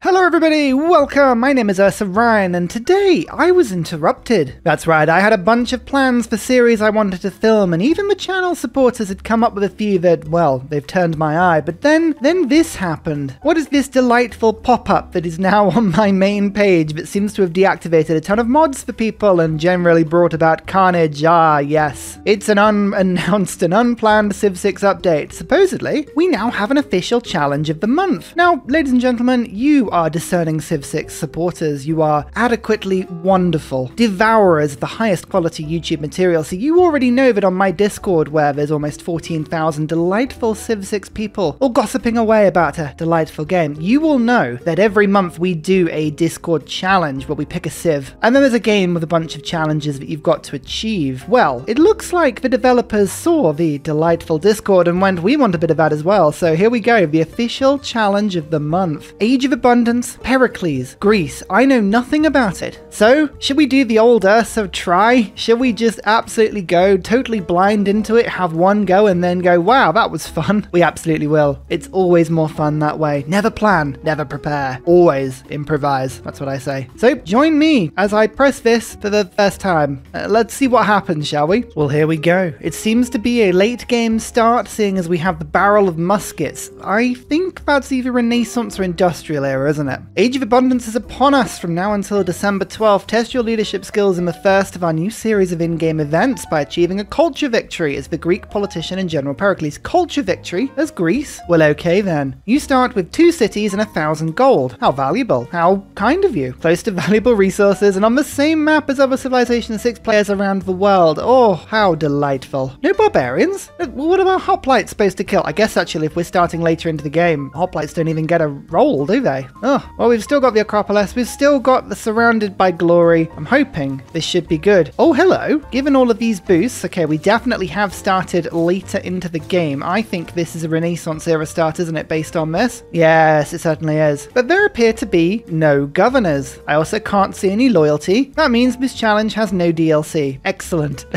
Hello everybody, welcome! My name is Ursa Ryan, and today I was interrupted. That's right, I had a bunch of plans for series I wanted to film, and even the channel supporters had come up with a few that, well, they've turned my eye, but then, then this happened. What is this delightful pop-up that is now on my main page that seems to have deactivated a ton of mods for people and generally brought about carnage? Ah, yes. It's an unannounced and unplanned Civ 6 update. Supposedly, we now have an official challenge of the month. Now, ladies and gentlemen, you are discerning Civ 6 supporters. You are adequately wonderful, devourers of the highest quality YouTube material. So you already know that on my Discord, where there's almost 14,000 delightful Civ 6 people all gossiping away about a delightful game, you will know that every month we do a Discord challenge where we pick a Civ, and then there's a game with a bunch of challenges that you've got to achieve. Well, it looks like the developers saw the delightful Discord and went, we want a bit of that as well. So here we go, the official challenge of the month. Age of Abundance Abundance, Pericles, Greece. I know nothing about it. So, should we do the old Ursa try? Should we just absolutely go totally blind into it, have one go, and then go, wow, that was fun? We absolutely will. It's always more fun that way. Never plan, never prepare, always improvise. That's what I say. So, join me as I press this for the first time. Uh, let's see what happens, shall we? Well, here we go. It seems to be a late game start, seeing as we have the barrel of muskets. I think that's either Renaissance or Industrial era, isn't it? Age of Abundance is upon us from now until December 12th. Test your leadership skills in the first of our new series of in-game events by achieving a culture victory as the Greek politician and General Pericles. Culture victory as Greece? Well, okay then. You start with two cities and a thousand gold. How valuable. How kind of you. Close to valuable resources and on the same map as other Civilization 6 players around the world. Oh, how delightful. No barbarians? Uh, what are hoplites supposed to kill? I guess actually if we're starting later into the game, hoplites don't even get a role, do they? Oh, well, we've still got the Acropolis. We've still got the Surrounded by Glory. I'm hoping this should be good. Oh, hello. Given all of these boosts, okay, we definitely have started later into the game. I think this is a Renaissance era start, isn't it, based on this? Yes, it certainly is. But there appear to be no governors. I also can't see any loyalty. That means this challenge has no DLC. Excellent.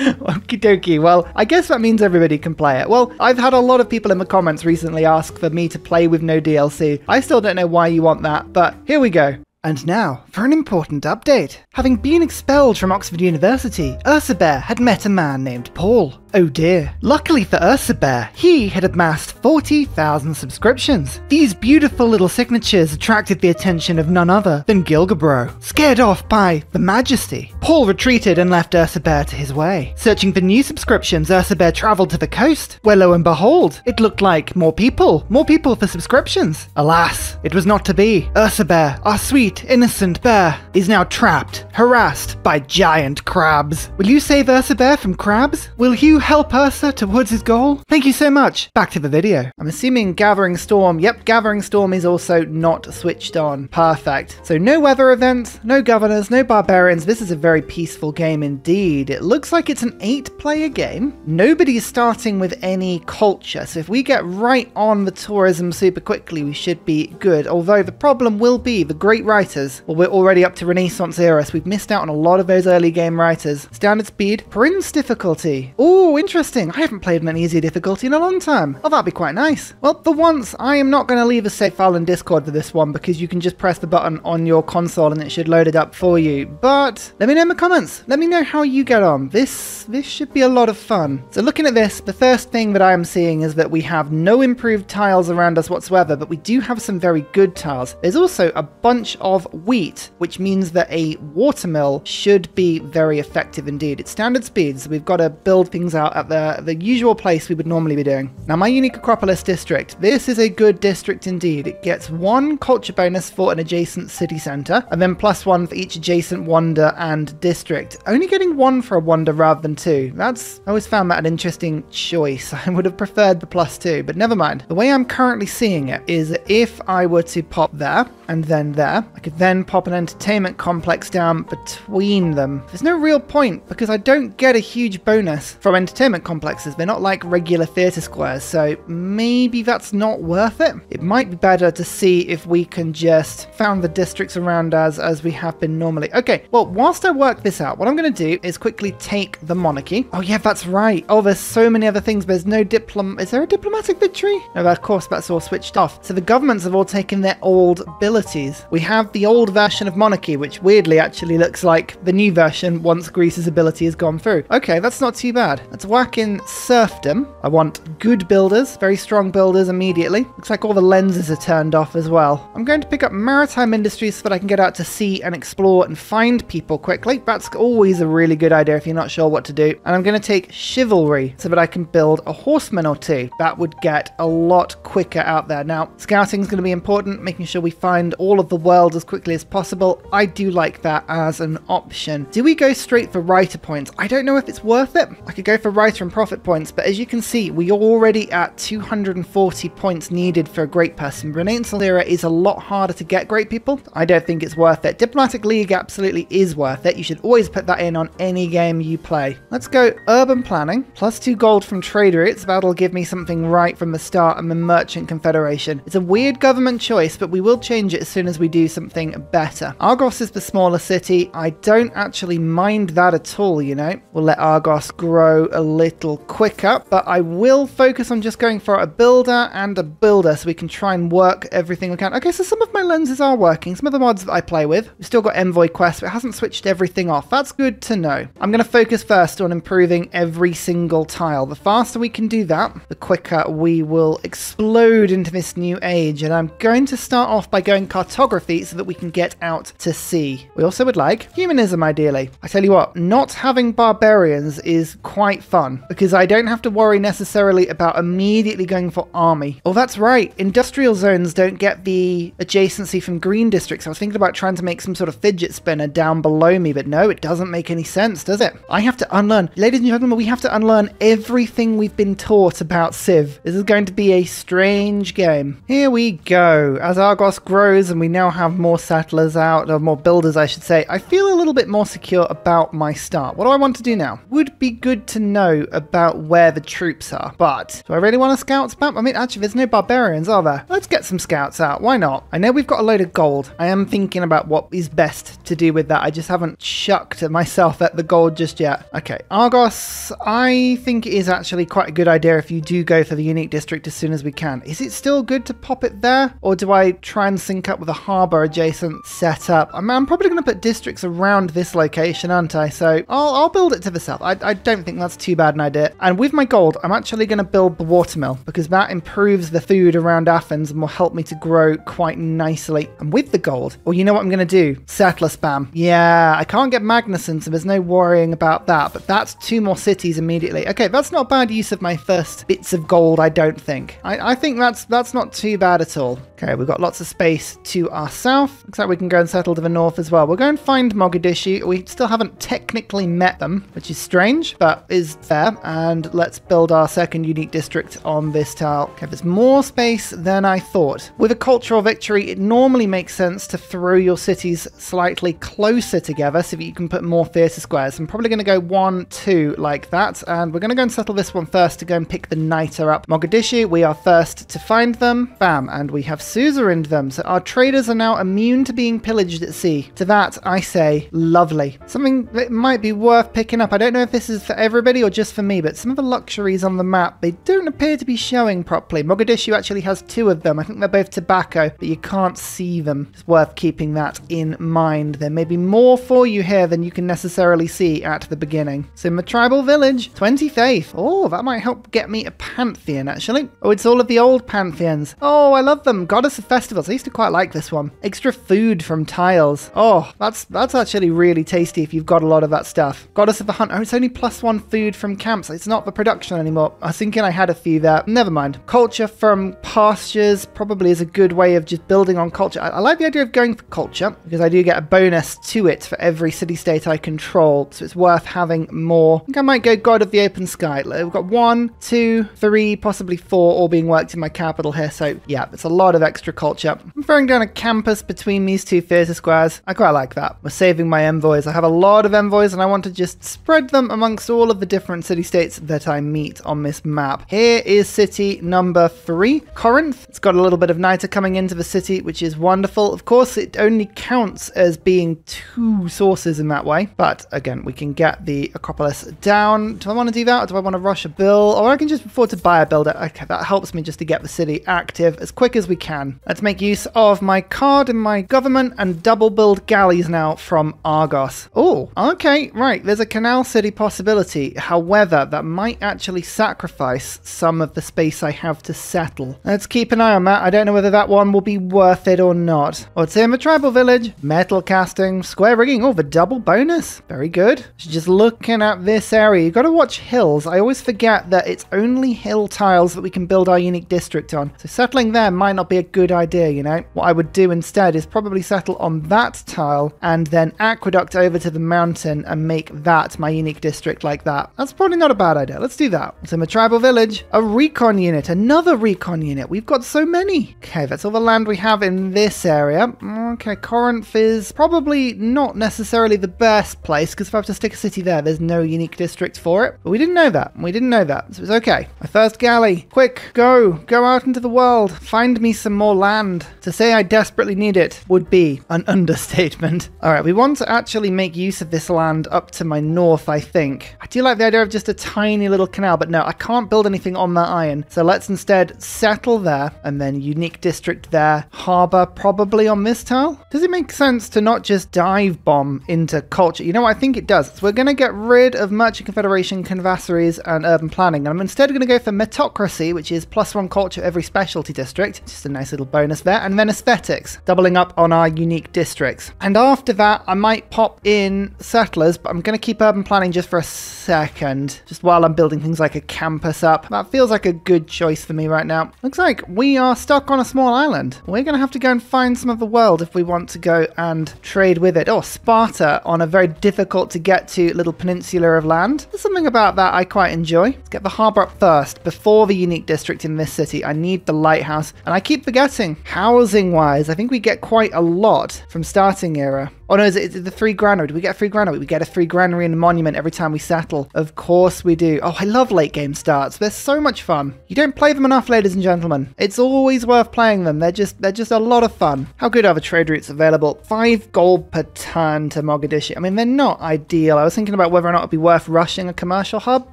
Okie dokie. Well, I guess that means everybody can play it. Well, I've had a lot of people in the comments recently ask for me to play with no DLC. I still don't know why you want that, but here we go. And now, for an important update. Having been expelled from Oxford University, Ursa Bear had met a man named Paul. Oh dear. Luckily for Ursa Bear, he had amassed 40,000 subscriptions. These beautiful little signatures attracted the attention of none other than Gilgabro. Scared off by the Majesty, Paul retreated and left Ursa Bear to his way. Searching for new subscriptions, Ursa Bear travelled to the coast, where lo and behold, it looked like more people, more people for subscriptions. Alas, it was not to be. Ursa Bear, our sweet, innocent bear, is now trapped, harassed by giant crabs. Will you save Ursa Bear from crabs? Will you help Ursa towards his goal? Thank you so much. Back to the video. I'm assuming Gathering Storm. Yep, Gathering Storm is also not switched on. Perfect. So no weather events, no governors, no barbarians. This is a very peaceful game indeed. It looks like it's an eight player game. Nobody is starting with any culture. So if we get right on the tourism super quickly, we should be good. Although the problem will be the great writers. Well, we're already up to Renaissance era, so we've missed out on a lot of those early game writers. Standard speed, Prince difficulty. Oh, interesting. I haven't played on an easy difficulty in a long time. Oh, that'd be quite nice. Well, for once, I am not going to leave a save file in Discord for this one because you can just press the button on your console and it should load it up for you. But let me know in the comments. Let me know how you get on. This this should be a lot of fun. So looking at this, the first thing that I am seeing is that we have no improved tiles around us whatsoever, but we do have some very good tiles. There's also a bunch of wheat, which means that a watermill should be very effective indeed. It's standard speed, so we've got to build things out at the, the usual place we would normally be doing. Now, my unique Acropolis district, this is a good district indeed. It gets one culture bonus for an adjacent city centre, and then plus one for each adjacent wonder and district. Only getting one for a wonder rather than two. That's, I always found that an interesting choice. I would have preferred the plus two, but never mind. The way I'm currently seeing it is if I were to pop there, and then there, I could then pop an entertainment complex down between them. There's no real point because I don't get a huge bonus from entertainment complexes. They're not like regular theatre squares, so maybe that's not worth it. It might be better to see if we can just found the districts around us as we have been normally. Okay, well, whilst I work this out, what I'm going to do is quickly take the monarchy. Oh yeah, that's right. Oh, there's so many other things. There's no diplom. Is there a diplomatic victory? No, of course, that's all switched off. So the governments have all taken their old abilities. We have the old version of monarchy, which weirdly actually looks like the new version once Greece's ability has gone through. Okay, that's not too bad. Let's work in serfdom. I want good builders, very strong builders immediately. Looks like all the lenses are turned off as well. I'm going to pick up maritime industries so that I can get out to sea and explore and find people quickly. That's always a really good idea if you're not sure what to do. And I'm going to take chivalry so that I can build a horseman or two. That would get a lot quicker out there. Now, scouting is going to be important, making sure we find all of the world as quickly as possible. I do like that as an option. Do we go straight for writer points? I don't know if it's worth it. I could go for writer and profit points, but as you can see, we are already at 240 points needed for a great person. Renaissance era is a lot harder to get great people. I don't think it's worth it. Diplomatic League absolutely is worth it. You should always put that in on any game you play. Let's go urban planning, plus two gold from trade routes. That'll give me something right from the start and the Merchant Confederation. It's a weird government choice, but we will change it as soon as we do something better. Argos is the smaller city. I don't actually mind that at all, you know. We'll let Argos grow a little quicker, but I will focus on just going for a builder and a builder so we can try and work everything we can. Okay, so some of my lenses are working. Some of the mods that I play with. We've still got Envoy Quest, but it hasn't switched everything off. That's good to know. I'm going to focus first on improving every single tile. The faster we can do that, the quicker we will explode into this new age. And I'm going to start off by going cartography so that we can get out to sea. We also would like humanism, ideally. I tell you what, not having barbarians is quite fun because I don't have to worry necessarily about immediately going for army. Oh, that's right. Industrial zones don't get the adjacency from green districts. I was thinking about trying to make some sort of fidget spinner down below me, but no, it doesn't make any sense, does it? I have to unlearn. Ladies and gentlemen, we have to unlearn everything we've been taught about Civ. This is going to be a strange game. Here we go. As Argos grows and we now have more settlers out, or more builders, I should say, I feel a little bit more secure about my start. What do I want to do now? Would be good to know about where the troops are, but do I really want a scouts map? I mean, actually, there's no barbarians, are there? Let's get some scouts out. Why not? I know we've got a load of gold. I am thinking about what is best to do with that. I just haven't chucked myself at the gold just yet. Okay, Argos, I think it is actually quite a good idea if you do go for the unique district as soon as we can. Is it still good to pop it there? Or do I try and sync up with a harbour adjacent setup? I'm, I'm probably going to put districts around this location, aren't I? So I'll, I'll build it to the south. I, I don't think that's too bad an idea. And with my gold, I'm actually going to build the watermill because that improves the food around Athens and will help me to grow quite nicely. And with the gold, well, you know what I'm going to do? Settler spam. Yeah, I can't get Magnuson, so there's no worrying about that. But that's two more cities immediately. Okay, that's not bad use of my first bits of gold, I don't think. I, I think that's that's not too bad at all. Okay, we've got lots of space to our south. Looks like we can go and settle to the north as well. We'll go and find Mogadishu. We still haven't technically met them, which is strange, but is fair. And let's build our second unique district on this tile. Okay, there's more space than I thought. With a cultural victory, it normally makes sense to throw your cities slightly closer together so that you can put more theatre squares. I'm probably going to go one, two like that. And we're going to go and settle this one first to go and pick the Niter up. Mogadishu, we are first to find them. Bam, and we have suzerained them. So our traders are now immune to being pillaged at sea. To that, I say, lovely. Something that might be worth picking up. I don't know if this is for everybody or just for me, but some of the luxuries on the map, they don't appear to be showing properly. Mogadishu actually has two of them. I think they're both tobacco, but you can't see them. It's worth keeping that in mind. There may be more for you here than you can necessarily see at the beginning. So my tribal village, 20 faith. Oh, that might help get me a pantheon, actually. Oh, it's all of the old pantheons. Oh, I love them. Goddess of festivals. I used to quite like this one. Extra food from tiles. Oh, that's that's actually really tasty if you've got a lot of that stuff. Goddess of the hunt. Oh, it's only plus one food from camps. It's not the production anymore. I was thinking I had a few there. Never mind. Culture from pastures probably is a good way of just building on culture. I, I like the idea of going for culture because I do get a bonus to it for every city-state I control. So it's worth having more. I think I might go God of the Open Sky. We've got one, two, three, possibly four all being worked in my capital here. So yeah, it's a lot of extra culture. I'm throwing down a campus between these two theatre squares. I quite like that. We're saving my envoys. I have a lot of envoys and I want to just spread them amongst all of the different city-states that I meet on this map. Here is city number three, Corinth. It's got a little bit of niter coming into the city, which is wonderful. Of course, it only counts as being two sources in that way. But again, we can get the Acropolis down. Do I want to do that or do I want to rush a bill? Or I can just afford to buy a builder. Okay, that helps me just to get the city active as quick as we can. Let's make use of my card in my government and double build galleys now from Argos. Oh, okay, right. There's a canal city possibility. However, that might actually sacrifice some of the space I have to settle. Let's keep an eye on that. I don't know whether that one will be worth it or not. What's in the tribal village? Metal casting, square rigging. Oh, the double bonus. Very good. Just looking at this area, you got to watch hills. I always forget that it's only hill tiles that we can build our unique district on. So settling there might not be a good idea, you know? What I would do instead is probably settle on that tile and then aqueduct over to the mountain and make that my unique district like that. That's probably not a bad idea. Let's do that. So a tribal village, a recon unit, another recon unit. We've got so many. Okay, that's all the land we have in this area. Okay, Corinth is probably not necessarily the best place because if I have to stick a city there, there's no unique district for it. But we didn't know that. We didn't know that. So it's okay. My first galley. Quick, go. Go out into the world. Find me some more land. To say I desperately need it would be an understatement. All right, we want to actually make use of this land up to my north, I think. I do like the idea of just a tiny little canal, but no, I can't build anything on that iron. So let's instead settle there and then unique district there. Harbor probably on this tile. Does it make sense to not just dive bomb into culture? You know what? I think it does. So we're going to get rid of Merchant Confederation, Conversaries, and Urban Planning. And I'm instead going to go for Meritocracy, which is plus one culture every specialty district. Just a nice little bonus there. And then Aesthetics, doubling up on our unique districts. And after that, I might pop in Settlers, but I'm going to keep Urban Planning just for a second, just while I'm building things like a campus up. That feels like a good choice for me right now. Looks like we are stuck on a small island. We're going to have to go and find some of the world if we want to go and trade with it. Oh, Sparta on a very difficult to get to little peninsula of land. There's something about that I quite enjoy. Let's get the harbour up first before the unique district in this city. I need the lighthouse. And I keep forgetting, housing wise, I think we get quite a lot from starting era. Oh no, is it, is it the three granary? Do we get a free granary? We get a free granary and a monument every time we settle. Of course we do. Oh, I love late game starts. They're so much fun. You don't play them enough, ladies and gentlemen. It's always worth playing them. They're just they're just a lot of fun. How good are the trade routes available? Five gold per turn to Mogadishu. I mean, they're not ideal. I was thinking about whether or not it'd be worth rushing a commercial hub,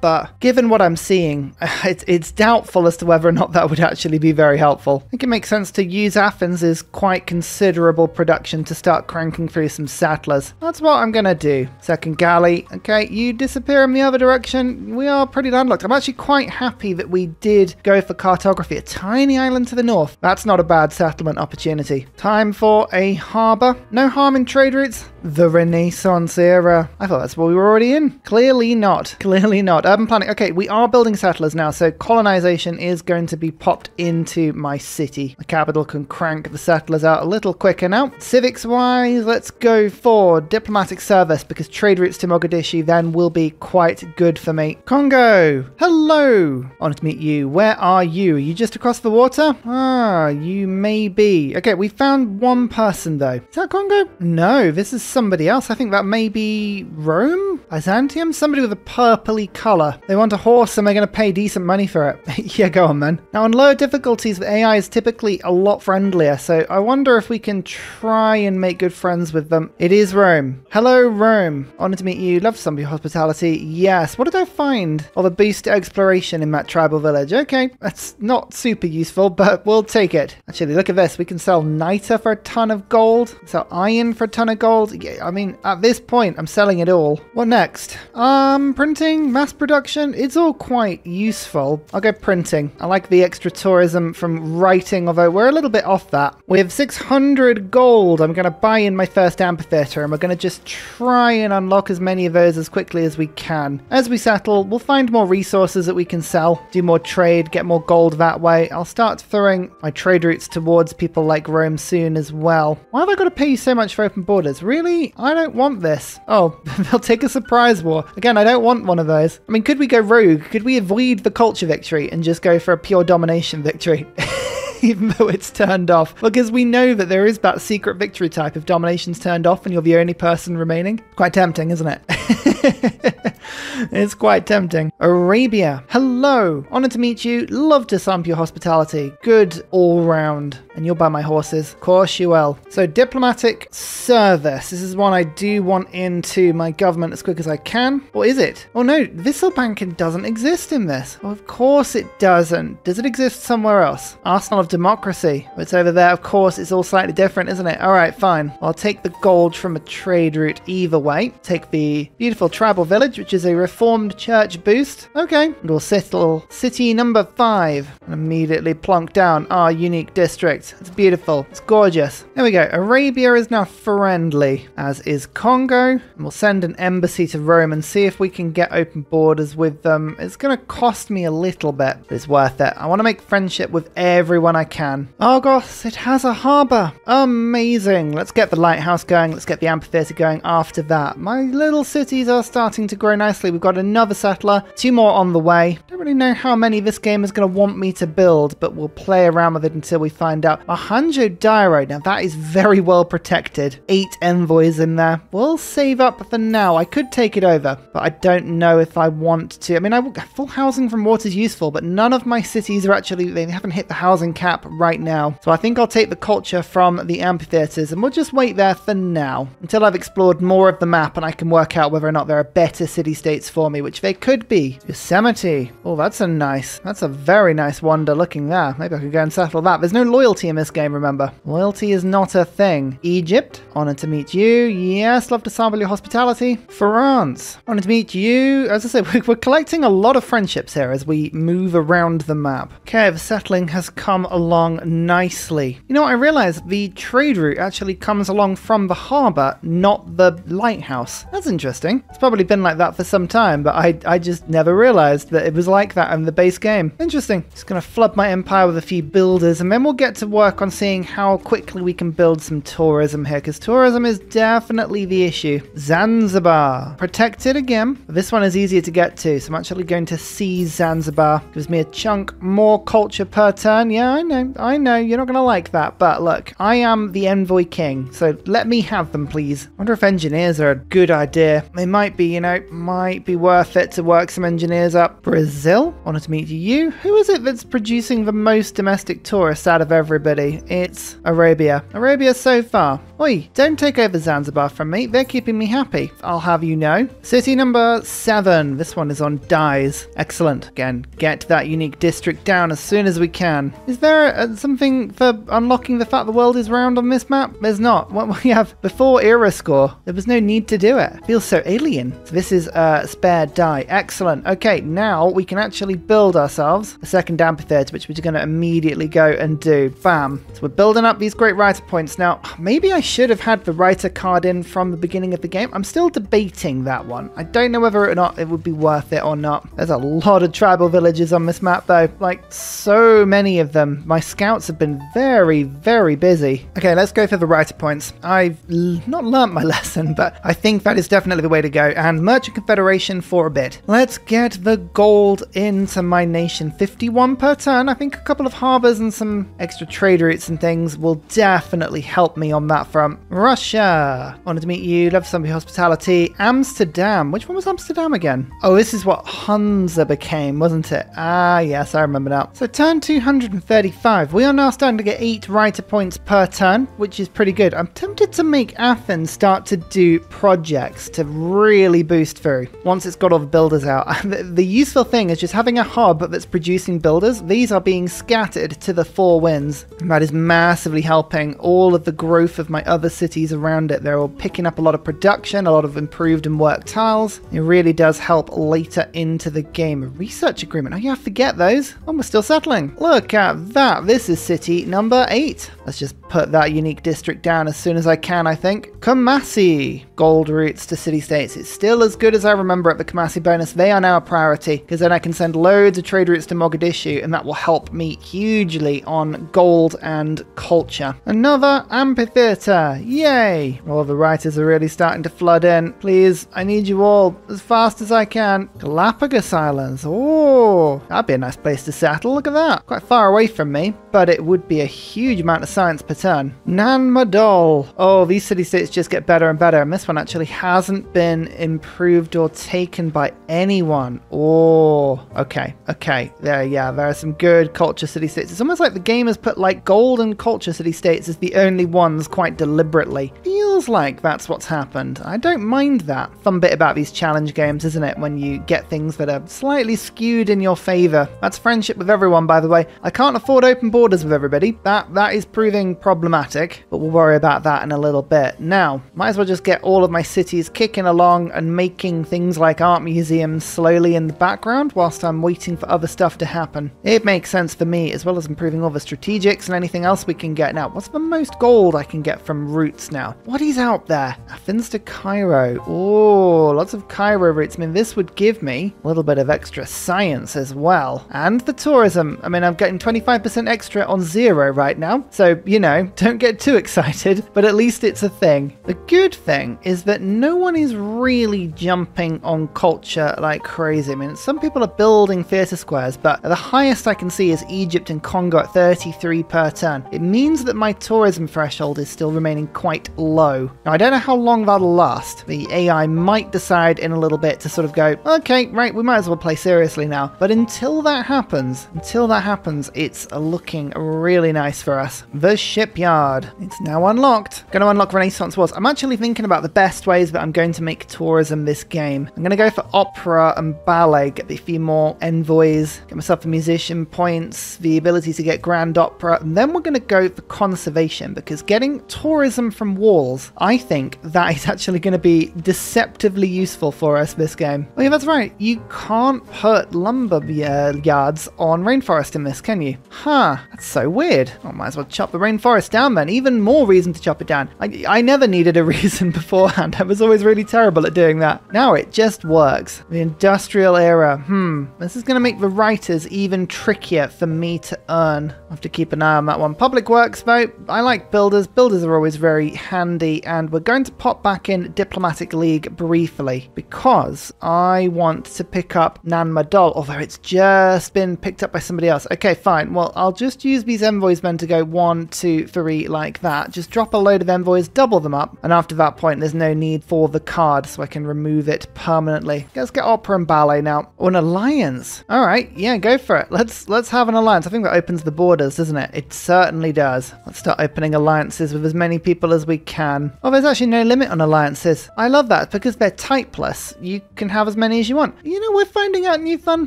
but given what I'm seeing, it's, it's doubtful as to whether or not that would actually be very helpful. I think it makes sense to use Athens' quite considerable production to start cranking through some settlers. That's what I'm gonna do. Second galley. Okay, you disappear in the other direction. We are pretty landlocked. I'm actually quite happy that we did go for cartography. A tiny island to the north. That's not a bad settlement opportunity. Time for a harbour. No harm in trade routes. The Renaissance era. I thought that's what we were already in. Clearly not. Clearly not. Urban planning. Okay, we are building settlers now, so colonization is going to be popped into my city. The capital can crank the settlers out a little quicker now. Civics wise, let's go for diplomatic service because trade routes to Mogadishu then will be quite good for me. Congo. Hello. Honored to meet you. Where are you? Are you just across the water? Ah, you may be. Okay, we found one person though. Is that Congo? No, this is somebody else. I think that may be Rome? Byzantium? Somebody with a purpley colour. They want a horse and they're going to pay decent money for it. yeah, go on then. Now, on lower difficulties, the AI is typically a lot friendlier, so I wonder if we can try and make good friends with them. It is Rome. Hello, Rome. Honoured to meet you. Love some of your hospitality. Yes. What did I find? Oh, the boost exploration in that tribal village. Okay, that's not super useful, but we'll take it. Actually, look at this. We can sell niter for a ton of gold, sell iron for a ton of gold. Yeah, I mean, at this point, I'm selling it all. What next? Um, printing, mass production. It's all quite useful. I'll go printing. I like the extra tourism from writing, although we're a little bit off that. With 600 gold, I'm going to buy in my first amphitheatre, and we're going to just try and unlock as many of those as quickly as we can. As we settle, we'll find more resources that we can sell, do more trade, get more gold that way. I'll start throwing my trade routes towards people like Rome soon as well. Why have I got to pay you so much for open borders? Really? I don't want this. Oh, they'll take a surprise war. Again, I don't want one of those. I mean, could we go rogue? Could we avoid the culture victory and just go for a pure domination victory? even though it's turned off. Because we know that there is that secret victory type if domination's turned off and you're the only person remaining. Quite tempting, isn't it? it's quite tempting. Arabia. Hello. Honored to meet you. Love to sum your hospitality. Good all round. And you'll buy my horses. Of course you will. So diplomatic service. This is one I do want into my government as quick as I can. Or is it? Oh no, Wisselbanken doesn't exist in this. of course it doesn't. Does it exist somewhere else? Arsenal of Democracy. It's over there. Of course, it's all slightly different, isn't it? All right, fine. I'll take the gold from a trade route either way. Take the beautiful tribal village, which is a reformed church boost. Okay. We'll settle city number five and immediately plonk down our unique district. It's beautiful. It's gorgeous. There we go. Arabia is now friendly, as is Congo. And we'll send an embassy to Rome and see if we can get open borders with them. It's going to cost me a little bit, but it's worth it. I want to make friendship with everyone I can. Argos, it has a harbour. Amazing. Let's get the lighthouse going. Let's get the amphitheatre going after that. My little cities are starting to grow nicely. We've got another settler, two more on the way. Don't really know how many this game is going to want me to build, but we'll play around with it until we find out. Mohenjo-Daro, now that is very well protected. Eight envoys in there. We'll save up for now. I could take it over, but I don't know if I want to. I mean, I, full housing from water is useful, but none of my cities are actually, they haven't hit the housing cap right now. So I think I'll take the culture from the amphitheatres and we'll just wait there for now until I've explored more of the map and I can work out whether or not there are better city-states for me, which they could be. Yosemite. Oh, that's a nice, that's a very nice wonder looking there. Maybe I could go and settle that. There's no loyalty in this game, remember. Loyalty is not a thing. Egypt. Honored to meet you. Yes, love to sample your hospitality. France. Honored to meet you. As I said, we're collecting a lot of friendships here as we move around the map. Okay, the settling has come along nicely. You know what, I realized the trade route actually comes along from the harbour, not the lighthouse. That's interesting. It's probably been like that for some time, but I, I just never realized that it was like that in the base game. Interesting. Just gonna flood my empire with a few builders, and then we'll get to work on seeing how quickly we can build some tourism here, because tourism is definitely the issue. Zanzibar. Protected again. This one is easier to get to, so I'm actually going to seize Zanzibar. Gives me a chunk more culture per turn. Yeah, I know, I know, you're not gonna like that, but look, I am the envoy king, so let me have them, please. I wonder if engineers are a good idea. They might be, you know, might be worth it to work some engineers up. Brazil? Wanted to meet you. Who is it that's producing the most domestic tourists out of everybody? It's Arabia. Arabia so far. Oi, don't take over Zanzibar from me. They're keeping me happy. I'll have you know. City number seven. This one is on dyes. Excellent. Again, get that unique district down as soon as we can. Is there uh, something for unlocking the fact the world is round on this map? There's not. What we have before era score, there was no need to do it. Feels so alien. So this is a spare dye. Excellent. Okay, now we can actually build ourselves a second amphitheatre, which we're going to immediately go and do. Bam. So we're building up these great writer points. Now, maybe I should have had the writer card in from the beginning of the game. I'm still debating that one. I don't know whether or not it would be worth it or not. There's a lot of tribal villages on this map though. Like so many of them. My scouts have been very, very busy. Okay, let's go for the writer points. I've not learnt my lesson, but I think that is definitely the way to go. And Merchant Confederation for a bit. Let's get the gold into my nation. 51 per turn. I think a couple of harbors and some extra trade routes and things will definitely help me on that front. Russia. Wanted to meet you. Love some hospitality. Amsterdam. Which one was Amsterdam again? Oh, this is what Hunza became, wasn't it? Ah, yes, I remember now. So turn 235. We are now starting to get 8 writer points per turn, which is pretty good. I'm tempted to make Athens start to do projects to really boost through once it's got all the builders out. the, useful thing is just having a hub that's producing builders. These are being scattered to the four winds. That is massively helping all of the growth of my other cities around it. They're all picking up a lot of production, a lot of improved and worked tiles. It really does help later into the game. Research agreement. Oh yeah, forget those. Oh, we're still settling. Look at that. This is city number eight. Let's just put that unique district down as soon as I can, I think. Kumasi. Gold routes to city city-states. Still as good as I remember at the Kumasi bonus. They are now a priority because then I can send loads of trade routes to Mogadishu and that will help me hugely on gold and culture. Another amphitheater. Yay! All the writers are really starting to flood in. Please, I need you all as fast as I can. Galapagos Islands. Oh, that'd be a nice place to settle. Look at that. Quite far away from me, but it would be a huge amount of science per turn. Nan Madol. Oh, these city-states just get better and better, and this one actually hasn't been improved or taken by anyone. Oh, okay, okay. There, yeah, there are some good culture city-states. It's almost like the game has put like gold and culture city-states as the only ones quite deliberately. Feels like that's what's happened. I don't mind that. Fun bit about these challenge games, isn't it? When you get things that are slightly skewed in your favor. That's friendship with everyone, by the way. I can't afford open borders with everybody. That that is proving problematic, but we'll worry about that in a little bit. Now, might as well just get all of my cities kicking along and making things like art museums slowly in the background whilst I'm waiting for other stuff to happen. It makes sense for me, as well as improving all the strategics and anything else we can get now. What's the most gold I can get from routes now? What is out there? Athens to Cairo. Oh, lots of Cairo routes. I mean, this would give me a little bit of extra science as well. And the tourism. I mean, I'm getting 25% extra on zero right now. So, you know, don't get too excited, but at least it's a thing. The good thing is that no one is really jumping on culture like crazy. I mean, some people are building theatre squares, but the highest I can see is Egypt and Congo at 33 per turn. It means that my tourism threshold is still remaining quite low. Now, I don't know how long that'll last. The AI might decide in a little bit to sort of go, okay, right, we might as well play seriously now. But until that happens, until that happens, it's looking really nice for us. The shipyard. It's now unlocked. Going to unlock Renaissance Walls. I'm actually thinking about the best ways that I'm going to make tourism this game. I'm going to go for opera and ballet, get a few more envoys, get myself the musician points, the ability to get grand opera, and then we're going to go for conservation because getting tourism from walls, I think that is actually going to be deceptively useful for us this game. Oh yeah, that's right. You can't put lumber yards on rainforest in this, can you? Huh, that's so weird. I might as well chop the rainforest down then. Even more reason to chop it down. I, I never needed a reason beforehand. I was always really terrible at doing that. Now it just works. The industrial era. Hmm. This is going to make the writers even trickier for me to earn. I have to keep an eye on that one. Public works, though. I like builders. Builders are always very handy. And we're going to pop back in Diplomatic League briefly because I want to pick up Nan Madol, although it's just been picked up by somebody else. Okay, fine. Well, I'll just use these envoys then to go one, two, three, like that. Just drop a load of envoys, double them up, and after that point, there's no need for the card, so I can remove it permanently. Let's get opera and ballet now. Oh, an alliance. All right, yeah, go for it. Let's let's have an alliance. I think that opens the borders, doesn't it? It certainly does. Let's start opening alliances with as many people as we can. Oh, there's actually no limit on alliances. I love that because they're typeless. You can have as many as you want. You know, we're finding out new fun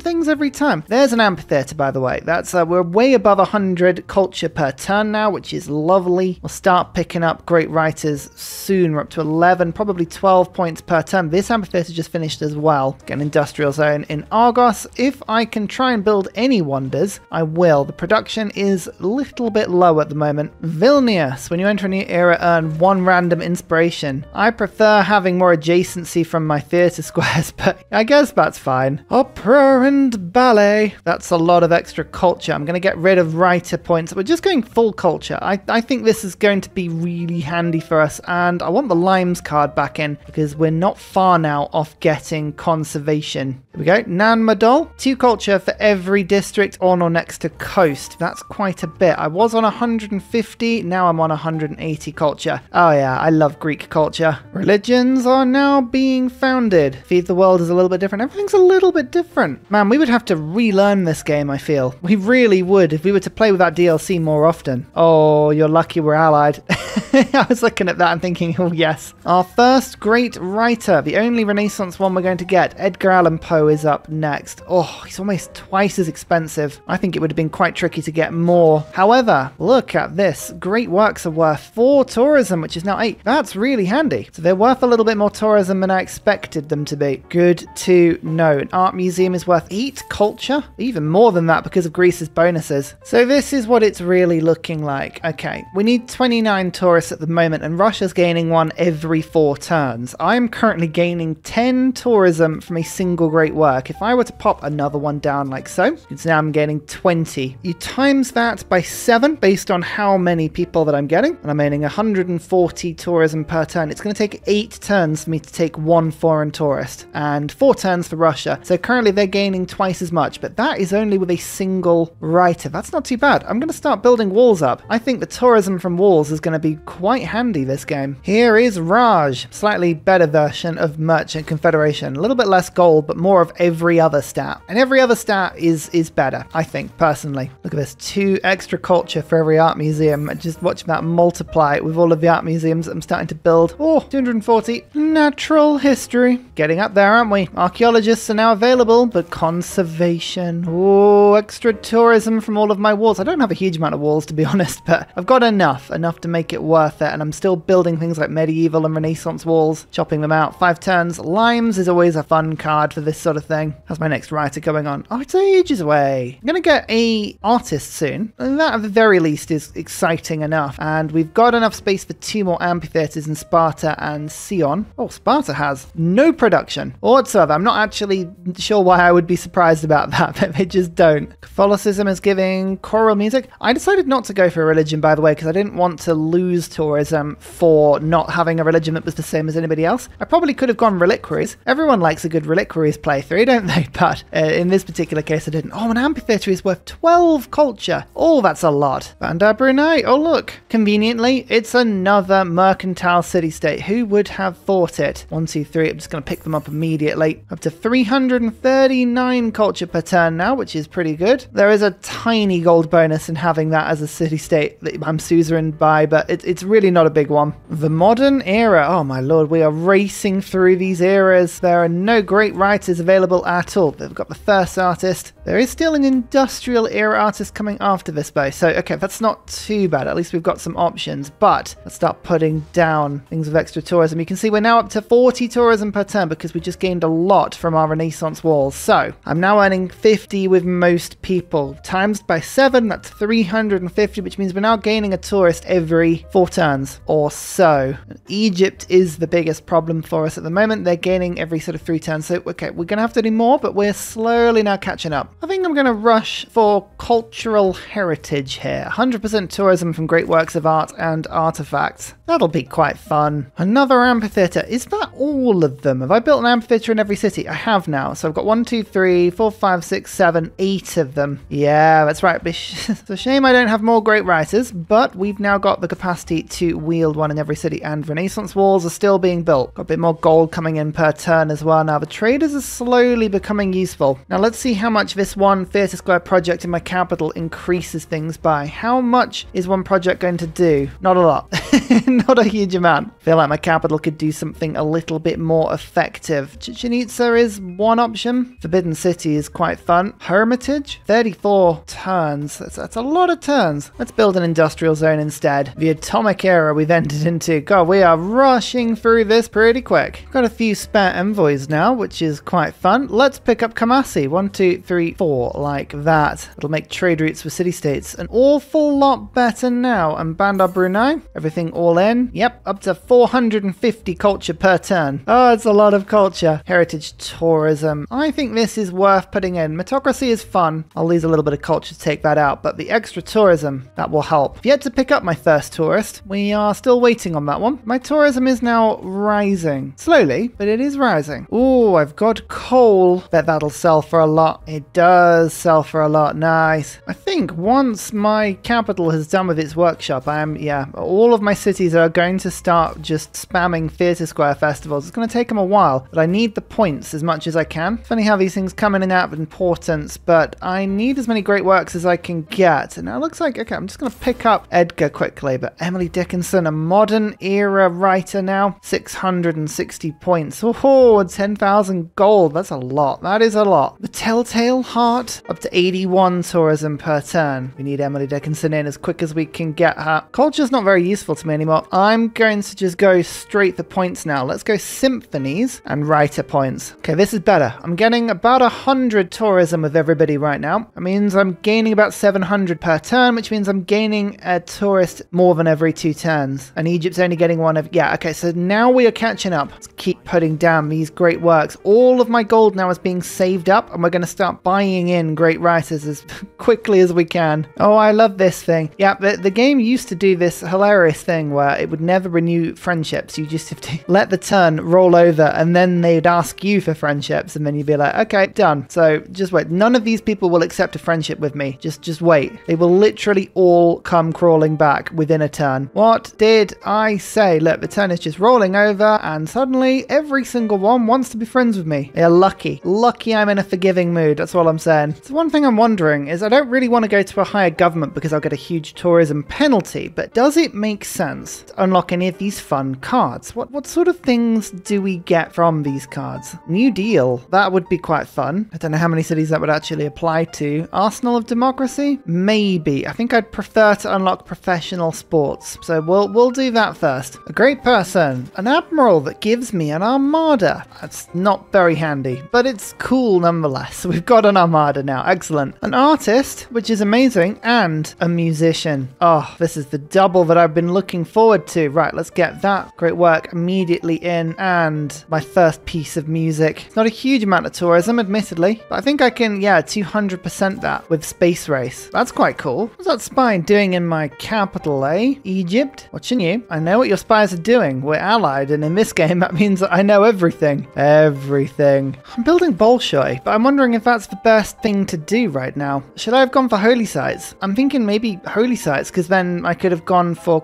things every time. There's an amphitheater, by the way. That's uh, we're way above 100 culture per turn now, which is lovely. We'll start picking up great writers soon. We're up to 11, probably 12 points per turn. This amphitheater just finished as well. Get an industrial zone in Argos. If I can try and build any wonders, I will. The production is a little bit low at the moment. Vilnius, when you enter a new era, earn one random inspiration. I prefer having more adjacency from my theatre squares, but I guess that's fine. Opera and ballet. That's a lot of extra culture. I'm going to get rid of writer points. We're just going full culture. I, I think this is going to be really handy for us, and I want the Limes card back in because we're not far now off getting conservation. Here we go. Nan Madol. Two culture for every district on or next to coast. That's quite a bit. I was on 150, now I'm on 180 culture. Oh yeah, I love Greek culture. Religions are now being founded. Feed the World is a little bit different. Everything's a little bit different. Man, we would have to relearn this game, I feel. We really would if we were to play with that DLC more often. Oh, you're lucky we're allied. I was looking at that and thinking, oh yes. Our first great the only Renaissance one we're going to get, Edgar Allan Poe is up next. Oh, he's almost twice as expensive. I think it would have been quite tricky to get more. However, look at this. Great works are worth four tourism, which is now eight. that's really handy. So they're worth a little bit more tourism than I expected them to be. Good to know. An art museum is worth 8 culture, even more than that because of Greece's bonuses. So this is what it's really looking like. Okay, we need 29 tourists at the moment and Russia's gaining one every 4 turns. I'm currently gaining 10 tourism from a single great work. If I were to pop another one down like so, it's now I'm gaining 20. You times that by 7 based on how many people that I'm getting, and I'm earning 140 tourism per turn. It's going to take 8 turns for me to take one foreign tourist, and 4 turns for Russia. So currently they're gaining twice as much, but that is only with a single writer. That's not too bad. I'm going to start building walls up. I think the tourism from walls is going to be quite handy this game. Here is Raj, slightly better version of Merchant Confederation. A little bit less gold, but more of every other stat. And every other stat is is better, I think, personally. Look at this, two extra culture for every art museum. Just watch that multiply with all of the art museums I'm starting to build. Oh, 240. Natural history. Getting up there, aren't we? Archaeologists are now available, but conservation. Oh, extra tourism from all of my walls. I don't have a huge amount of walls, to be honest, but I've got enough, enough to make it worth it. And I'm still building things like medieval and renaissance walls, chopping them out. Five turns. Limes is always a fun card for this sort of thing. How's my next writer going on? Oh, it's ages away. I'm going to get a artist soon. And that at the very least is exciting enough. And we've got enough space for two more amphitheaters in Sparta and Sion. Oh, Sparta has no production whatsoever. I'm not actually sure why I would be surprised about that, but they just don't. Catholicism is giving choral music. I decided not to go for a religion, by the way, because I didn't want to lose tourism for not having a religion that was the same as anybody else. I probably could have gone reliquaries. Everyone likes a good reliquaries playthrough, don't they? But uh, in this particular case, I didn't. Oh, an amphitheater is worth 12 culture. Oh, that's a lot. Bandar Brunei. Oh, look. Conveniently, it's another mercantile city-state. Who would have thought it? One, two, three. I'm just going to pick them up immediately. Up to 339 culture per turn now, which is pretty good. There is a tiny gold bonus in having that as a city-state that I'm suzerain by, but it, it's really not a big one. The modern era. Oh, my lord. We are racing through these eras. There are no great writers available at all. They've got the first artist. There is still an industrial era artist coming after this though. So, okay, that's not too bad. At least we've got some options. But let's start putting down things with extra tourism. You can see we're now up to 40 tourism per turn because we just gained a lot from our Renaissance walls. So I'm now earning 50 with most people. Times by 7, that's 350, which means we're now gaining a tourist every 4 turns or so. Egypt is the biggest problem for us at the moment. They're gaining every sort of 3 turns. So, okay, we're going to have to do more, but we're slowly now catching up. I think I'm going to rush for cultural heritage here. 100% tourism from great works of art and artifacts. That'll be quite fun. Another amphitheatre. Is that all of them? Have I built an amphitheatre in every city? I have now. So I've got one, two, three, four, five, six, seven, eight of them. Yeah, that's right. It's a shame I don't have more great writers, but we've now got the capacity to wield one in every city, and Renaissance walls are still being built. Got a bit more gold coming in per turn as well. Now the traders are slowly becoming useful. Now let's see how much this one Theatre Square project in my capital increases things by. How much is one project going to do? Not a lot. Not a huge amount. feel like my capital could do something a little bit more effective. Chichen Itza is one option. Forbidden City is quite fun. Hermitage, 34 turns. That's, that's a lot of turns. Let's build an industrial zone instead. The atomic era we've entered into. God, we are rushing through this pretty quick. Got a few spare envoys now, which is quite fun. Let's pick up Kumasi. One, two, three, four, like that. It'll make trade routes for city-states an awful lot better now. And Bandar Brunei, everything all in. Yep, up to 450 culture per turn. Oh, it's a lot of culture. Heritage tourism. I think this is worth putting in. Meritocracy is fun. I'll lose a little bit of culture to take that out, but the extra tourism, that will help. Yet to pick up my first tourist. We are still waiting on that one. My tourism is now rising. Slowly, but it is rising. Oh, I've got coal. Bet that'll sell for a lot. It does sell for a lot. Nice. I think once my capital has done with its workshop, I am, yeah, all of my cities are going to start just spamming Theatre Square festivals. It's going to take them a while, but I need the points as much as I can. Funny how these things come in and out of importance, but I need as many great works as I can get. And now it looks like, okay, I'm just going to pick up Edgar quickly, but Emily Dickinson, a modern era writer now, 660 points. Oh, 10,000 gold. That's a lot. That is a lot. The Telltale Heart, up to 81 tourism per turn. We need Emily Dickinson in as quick as we can get her. Culture's not very useful to me me I'm going to just go straight for points now. Let's go symphonies and writer points. Okay, this is better. I'm getting about 100 tourism with everybody right now. That means I'm gaining about 700 per turn, which means I'm gaining a tourist more than every two turns. And Egypt's only getting one of... Yeah, okay, so now we are catching up. Let's keep putting down these great works. All of my gold now is being saved up, and we're going to start buying in great writers as quickly as we can. Oh, I love this thing. Yeah, the, the game used to do this hilarious thing where it would never renew friendships. You just have to let the turn roll over, and then they'd ask you for friendships, and then you'd be like, okay, done. So just wait. None of these people will accept a friendship with me. Just, just wait. They will literally all come crawling back within a turn. What did I say? Look, the turn is just rolling over, and suddenly every single one wants to be friends with me. They are lucky. Lucky I'm in a forgiving mood. That's all I'm saying. So one thing I'm wondering is I don't really want to go to a higher government because I'll get a huge tourism penalty, but does it make sense unlock any of these fun cards? What what sort of things do we get from these cards? New Deal. That would be quite fun. I don't know how many cities that would actually apply to. Arsenal of Democracy? Maybe. I think I'd prefer to unlock professional sports. So we'll we'll do that first. A great person. An admiral that gives me an armada. That's not very handy, but it's cool nonetheless. We've got an armada now. Excellent. An artist, which is amazing, and a musician. Oh, this is the double that I've been looking forward to. Right, let's get that great work immediately in and my first piece of music. Not a huge amount of tourism, admittedly, but I think I can, yeah, 200% that with Space Race. That's quite cool. What's that spy doing in my capital, eh? Egypt? Watching you. I know what your spies are doing. We're allied, and in this game, that means that I know everything. Everything. I'm building Bolshoi, but I'm wondering if that's the best thing to do right now. Should I have gone for holy sites? I'm thinking maybe holy sites, because then I could have gone for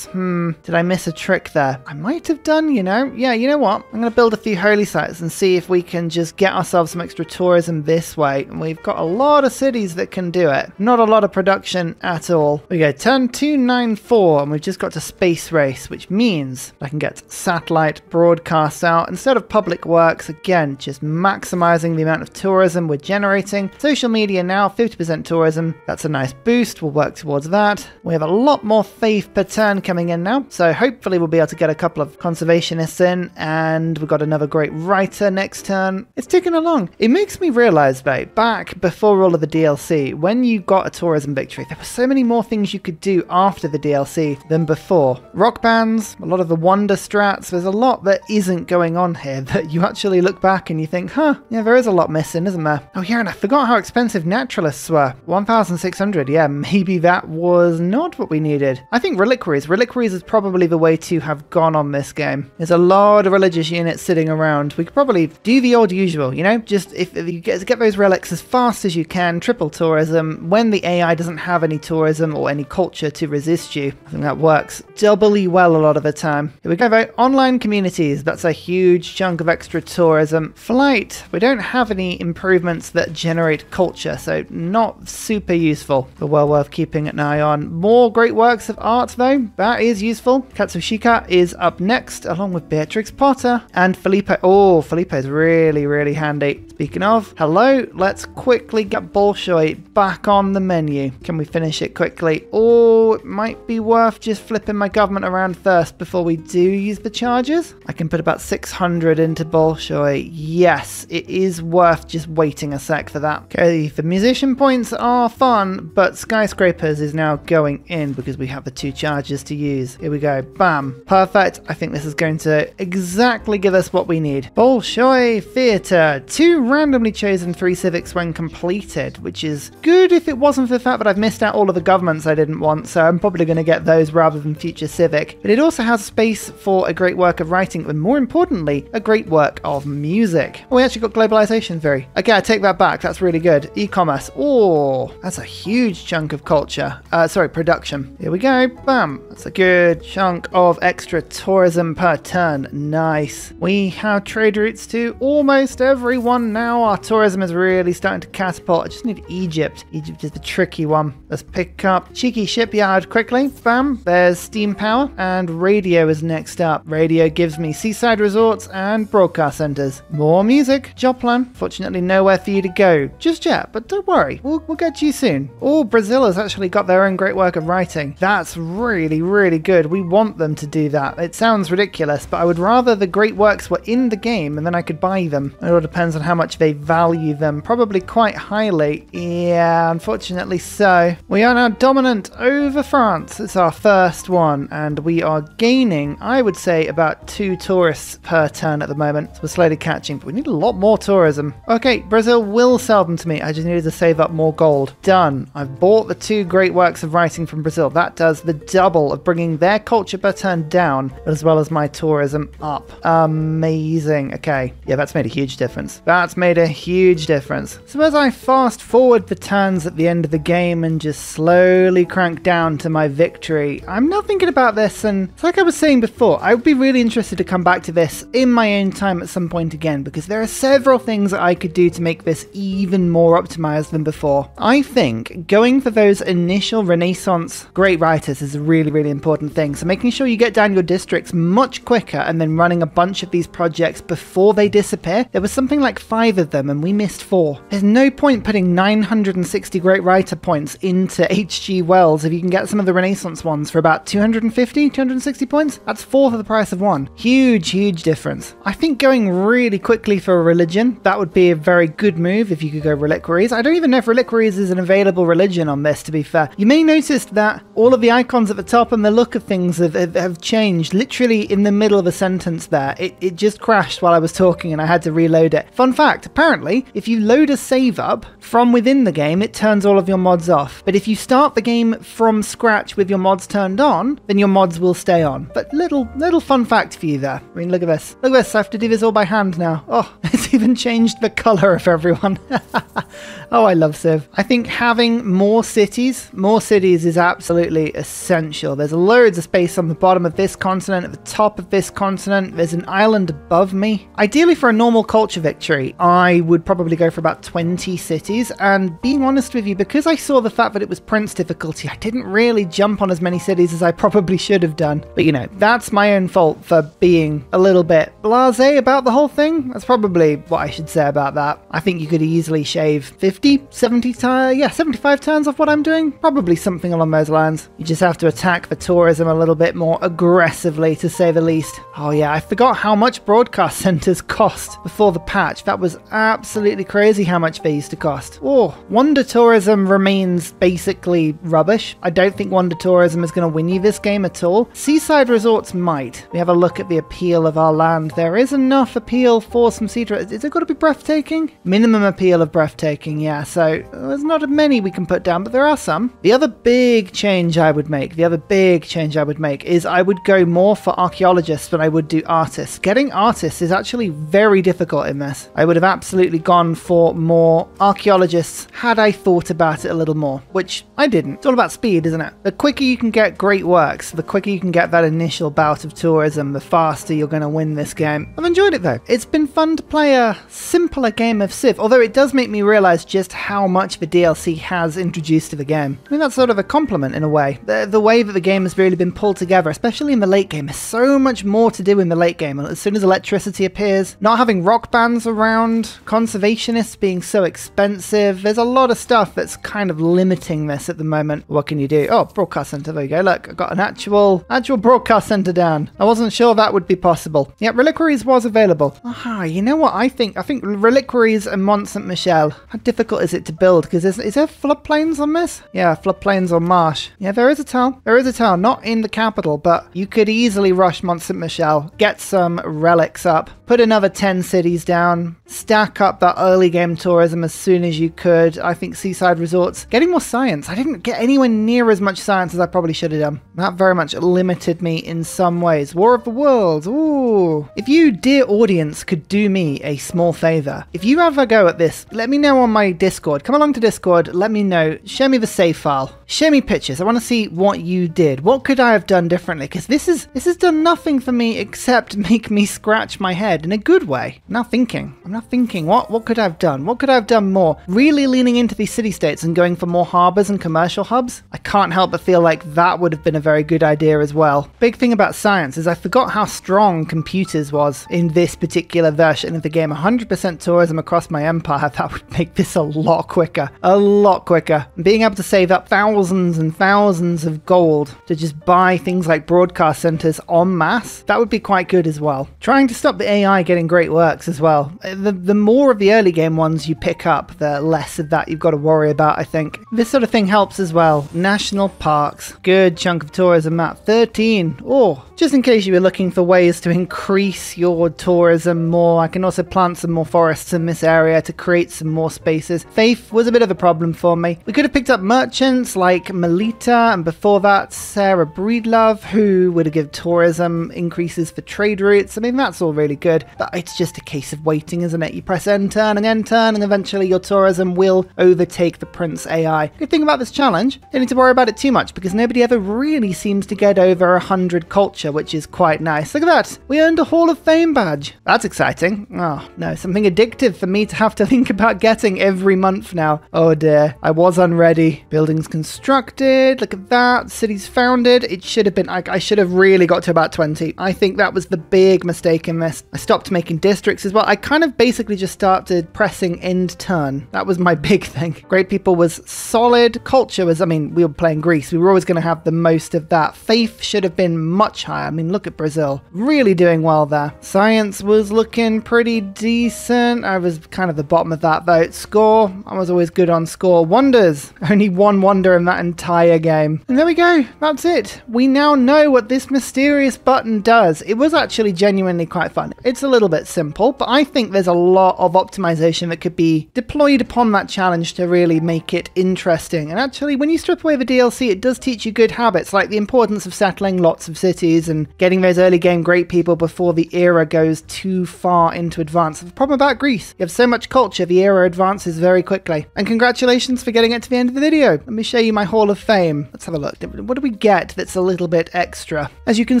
Hmm, did I miss a trick there? I might have done, you know. Yeah, you know what? I'm going to build a few holy sites and see if we can just get ourselves some extra tourism this way. And we've got a lot of cities that can do it. Not a lot of production at all. We go, turn 294, and we've just got to space race, which means I can get satellite broadcasts out instead of public works. Again, just maximizing the amount of tourism we're generating. Social media now, 50% tourism. That's a nice boost. We'll work towards that. We have a lot more faith per turn coming in now. So hopefully we'll be able to get a couple of conservationists in and we've got another great writer next turn. It's ticking along. It makes me realize, though, back before all of the DLC, when you got a tourism victory, there were so many more things you could do after the DLC than before. Rock bands, a lot of the wonder strats, there's a lot that isn't going on here that you actually look back and you think, huh, yeah, there is a lot missing, isn't there? Oh yeah, and I forgot how expensive naturalists were. 1,600, yeah, maybe that was not what we needed. I think reliquaries. Reliquaries is probably the way to have gone on this game. There's a lot of religious units sitting around. We could probably do the old usual, you know? Just if, if you get, get those relics as fast as you can, triple tourism. When the AI doesn't have any tourism or any culture to resist you, I think that works doubly well a lot of the time. Here we go, though. Online communities. That's a huge chunk of extra tourism. Flight. We don't have any improvements that generate culture, so not super useful, but well worth keeping an eye on. More great works of art, though. That is useful. Katsushika is up next, along with Beatrix Potter and Felipe. Oh, Felipe is really, really handy. Speaking of, hello, let's quickly get Bolshoi back on the menu. Can we finish it quickly? Or it might be worth just flipping my government around first before we do use the charges. I can put about 600 into Bolshoi. Yes, it is worth just waiting a sec for that. Okay, the musician points are fun, but Skyscrapers is now going in because we have the two charges to use. Here we go. Bam. Perfect. I think this is going to exactly give us what we need. Bolshoi Theatre. Two randomly chosen three civics when completed, which is good if it wasn't for the fact that I've missed out all of the governments I didn't want, so I'm probably going to get those rather than future civic. But it also has space for a great work of writing, and more importantly, a great work of music. Oh, we actually got globalization theory. Okay, I take that back. That's really good. E-commerce. Oh, that's a huge chunk of culture. Uh, sorry, production. Here we go. Bam. That's a good chunk of extra tourism per turn. Nice. We have trade routes to almost everyone now. Our tourism is really starting to catapult. I just need Egypt. Egypt is the tricky one. Let's pick up Cheeky Shipyard quickly. Bam. There's steam power and radio is next up. Radio gives me seaside resorts and broadcast centers. More music. Job plan. Fortunately, nowhere for you to go just yet, but don't worry. We'll, we'll get to you soon. Oh, Brazil has actually got their own great work of writing. That's really, really really good. We want them to do that. It sounds ridiculous, but I would rather the great works were in the game and then I could buy them. It all depends on how much they value them. Probably quite highly. Yeah, unfortunately so. We are now dominant over France. It's our first one, and we are gaining, I would say, about two tourists per turn at the moment. So we're slowly catching, but we need a lot more tourism. Okay, Brazil will sell them to me. I just needed to save up more gold. Done. I've bought the two great works of writing from Brazil. That does the double of bringing their culture turn down, as well as my tourism up. Amazing. Okay. Yeah, that's made a huge difference. That's made a huge difference. So as I fast forward the turns at the end of the game and just slowly crank down to my victory, I'm now thinking about this and it's like I was saying before, I would be really interested to come back to this in my own time at some point again because there are several things that I could do to make this even more optimized than before. I think going for those initial Renaissance great writers is a really, really important thing. So making sure you get down your districts much quicker and then running a bunch of these projects before they disappear. There was something like five of them and we missed four. There's no point putting 960 great writer points into H.G. Wells if you can get some of the Renaissance ones for about 250, 260 points. That's fourth of the price of one. Huge, huge difference. I think going really quickly for a religion, that would be a very good move if you could go reliquaries. I don't even know if reliquaries is an available religion on this, to be fair. You may notice that all of the icons at the top and the look of things have, have, have changed literally in the middle of a sentence there. It, it just crashed while I was talking and I had to reload it. Fun fact, apparently, if you load a save up from within the game, it turns all of your mods off. But if you start the game from scratch with your mods turned on, then your mods will stay on. But little little fun fact for you there. I mean, look at this. Look at this. I have to do this all by hand now. Oh, it's even changed the color of everyone. oh, I love Civ. I think having more cities, more cities is absolutely essential. There's loads of space on the bottom of this continent, at the top of this continent. There's an island above me. Ideally, for a normal culture victory, I would probably go for about 20 cities. And being honest with you, because I saw the fact that it was Prince difficulty, I didn't really jump on as many cities as I probably should have done. But you know, that's my own fault for being a little bit blase about the whole thing. That's probably what I should say about that. I think you could easily shave 50, 70, yeah, 75 turns off what I'm doing. Probably something along those lines. You just have to attack the tourism a little bit more aggressively, to say the least. Oh yeah, I forgot how much broadcast centers cost before the patch. That was absolutely crazy how much they used to cost. Oh, Wonder Tourism remains basically rubbish. I don't think Wonder Tourism is going to win you this game at all. Seaside Resorts might. We have a look at the appeal of our land. There is enough appeal for some seed. Is it going to be breathtaking? Minimum appeal of breathtaking, yeah. So there's not many we can put down, but there are some. The other big change I would make, the other big change I would make is I would go more for archaeologists than I would do artists. Getting artists is actually very difficult in this. I would have absolutely gone for more archaeologists had I thought about it a little more, which I didn't. It's all about speed, isn't it? The quicker you can get great works, the quicker you can get that initial bout of tourism, the faster you're going to win this game. I've enjoyed it though. It's been fun to play a simpler game of Civ, although it does make me realize just how much the DLC has introduced to the game. I mean, that's sort of a compliment in a way. The, the way that the game has really been pulled together, especially in the late game, there's so much more to do in the late game. As soon as electricity appears, not having rock bands around, conservationists being so expensive, there's a lot of stuff that's kind of limiting this at the moment. What can you do? Oh, broadcast center, there you go. Look, I got an actual actual broadcast center down. I wasn't sure that would be possible. Yeah, Reliquaries was available. Ah, you know what I think? I think Reliquaries and Mont Saint Michel. How difficult is it to build? Because is, is there floodplains on this? Yeah, floodplains or marsh. Yeah, there is a town. There is a town, not in the capital, but you could easily rush Mont Saint Michel, get some relics up, put another 10 cities down, stack up that early game tourism as soon as you could. I think Seaside Resorts, getting more science. I didn't get anywhere near as much science as I probably should have done. That very much limited me in some ways. War of the Worlds, ooh. If you, dear audience, could do me a small favor, if you have a go at this, let me know on my Discord. Come along to Discord, let me know, show me the save file. Show me pictures. I want to see what you did. What could I have done differently? Because this is this has done nothing for me except make me scratch my head in a good way. I'm not thinking. I'm not thinking. What what could I have done? What could I have done more? Really leaning into these city states and going for more harbors and commercial hubs? I can't help but feel like that would have been a very good idea as well. Big thing about science is I forgot how strong computers was in this particular version of the game. 100% tourism across my empire. That would make this a lot quicker. A lot quicker. Being able to save up thousands and thousands of gold to just buy things like broadcast centers en masse, that would be quite good as well. Trying to stop the AI getting great works as well. Uh, the, the more of the early game ones you pick up, the less of that you've got to worry about, I think. This sort of thing helps as well. National parks, good chunk of tourism map. 13. Oh, just in case you were looking for ways to increase your tourism more, I can also plant some more forests in this area to create some more spaces. Faith was a bit of a problem for me. We could have picked up merchants like Melitta, and before that, Sarah Breedlove, who would have given tourism increases for trade routes. I mean, that's all really good, but it's just a case of waiting, isn't it? You press N turn and N turn, and eventually your tourism will overtake the Prince AI. Good thing about this challenge, you don't need to worry about it too much because nobody ever really seems to get over 100 culture, which is quite nice. Look at that, we earned a Hall of Fame badge. That's exciting. Oh, no, something addictive for me to have to think about getting every month now. Oh dear, I was unready. Buildings constructed, look at that. Cities founded. It should have been, I, I should have really got to about 20. I think that was the big mistake in this. I stopped making districts as well. I kind of basically just started pressing end turn. That was my big thing. Great People was solid. Culture was, I mean, we were playing Greece. We were always going to have the most of that. Faith should have been much higher. I mean, look at Brazil. Really doing well there. Science was looking pretty decent. I was kind of the bottom of that vote. Score, I was always good on score. Wonders, only one wonder in that entire game. And there we go. That's it. We now know what this mysterious button does. It was actually genuinely quite fun. It's a little bit simple, but I think there's a lot of optimization that could be deployed upon that challenge to really make it interesting. And actually, when you strip away the DLC, it does teach you good habits, like the importance of settling lots of cities and getting those early game great people before the era goes too far into advance. The problem about Greece, you have so much culture, the era advances very quickly. And congratulations for getting it to the end of the video. Let me show you my Hall of Fame. Let's have a look. What do we get that's a little bit extra? As you can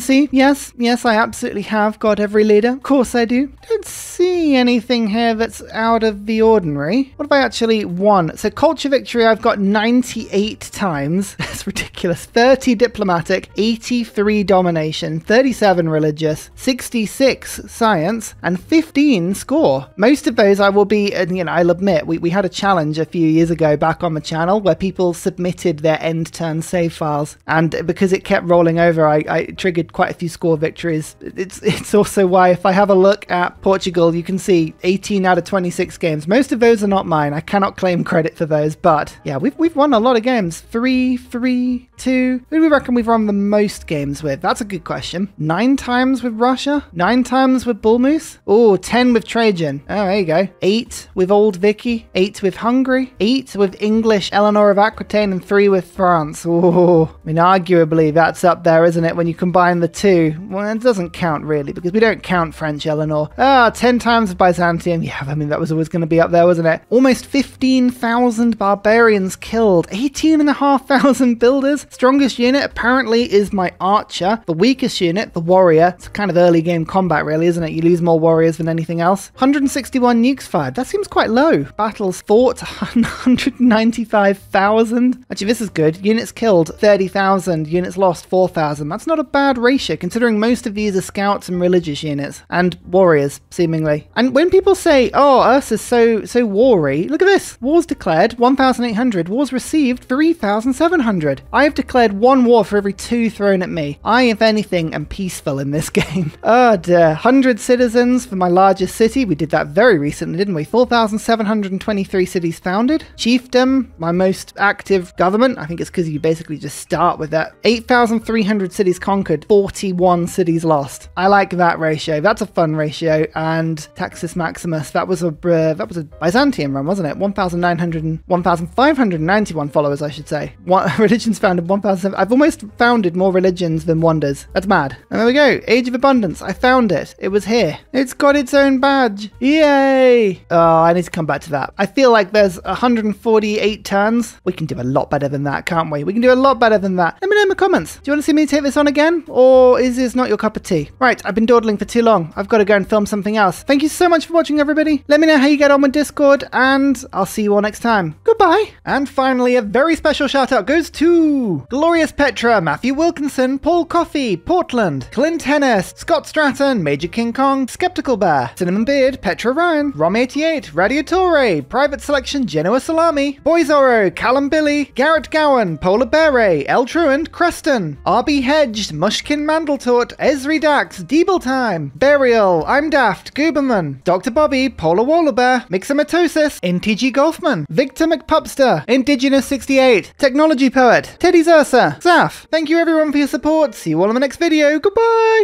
see, yes, yes, I absolutely have got every leader. Of course I do. Don't see anything here that's out of the ordinary. What have I actually won? So culture victory I've got 98 times. That's ridiculous. 30 diplomatic, 83 domination, 37 religious, 66 science, and 15 score. Most of those I will be, and you know, I'll admit, we, we had a challenge a few years ago back on the channel where people submitted their end turn save files. And because it kept rolling over, I, I triggered quite a few score victories. It's, it's also why if I have a look at Portugal, you can see 18 out of 26 games. Most of those are not mine. I cannot claim credit for those, but yeah, we've, we've won a lot of games. Three, three, two. Who do we reckon we've run the most games with? That's a good question. Nine times with Russia? Nine times with Bullmoose? Oh, 10 with Trajan. Oh, there you go. Eight with Old Vicky. Eight with Hungary. Eight with English Eleanor of Aquitaine and three with France. Oh, I mean, arguably that's up there, isn't it? When you combine the two. Well, it doesn't count really because we don't count French Eleanor. Ah, 10 times with Byzantium. Yeah, I mean, that was always going to be up there, wasn't it? Almost 15,000 barbarians killed. 18,500 builders. Strongest unit apparently is my archer. The weakest unit, the warrior. It's kind of early game combat, really, isn't it? You lose more warriors than anything else. 161 nukes fired. That seems quite low. Battles fought 195,000. Actually, this is good. Units killed 30,000. Units lost 4,000. That's not a bad ratio, considering most of these are scouts and religious units and warriors, seemingly. And when people say, "Oh, Ursa's so so wary," look at this. Wars declared 1,800. Wars received 3,700. I have declared one war for every two thrown at me. I, if anything, am peaceful in this game. Oh dear. 100 citizens for my largest city. We did that very recently, didn't we? 4,723 cities founded. Chiefdom, my most active government. I think it's because you basically just start with that. 8,300 cities conquered, 41 cities lost. I like that ratio. That's a fun ratio. And Taxus Maximus, that was a uh, that was a Byzantium run, wasn't it? 1,900, 1,591 followers, I should say. One, religions founded 1,007. I've almost founded more religions than wonders. That's mad. And there we go. Age of Abundance. I found it. It was here. It's got its own badge. Yay! Oh, I need to come back to that. I feel like there's 148 turns. We can do a lot better than that, can't we? We can do a lot better than that. Let me know in the comments. Do you want to see me take this on again? Or is this not your cup of tea? Right, I've been dawdling for too long. I've got to go and film something else. Thank you so much for watching, everybody. Let me know how you get on with Discord, and I'll see you all next time. Goodbye. And finally, a very special shout out goes to Glorious Petra, Matthew Wilkinson, Paul Coffey, Portland, Clint Hennis, Scott Stratton, Major King Kong, Skeptical Bear, Cinnamon Beard, Petra Ryan, Rom88, Radiatore, Private Selection, Genoa Salami, Boyzoro, Callum Billy, Garrett Gowan, Polar Beret, El Truant, Creston, RB Hedged, Mushkin Mandletort, Esri Dax, Deeble Time, Burial, I'm Daft, Gooberman, Dr. Bobby, Polar Wallabear, Mixomatosis, NTG Golfman, Victor McPupster, Indigenous 68, Technology Poet, Teddy Zersa, Zaf. Thank you everyone for your support. See you all in the next video. Goodbye!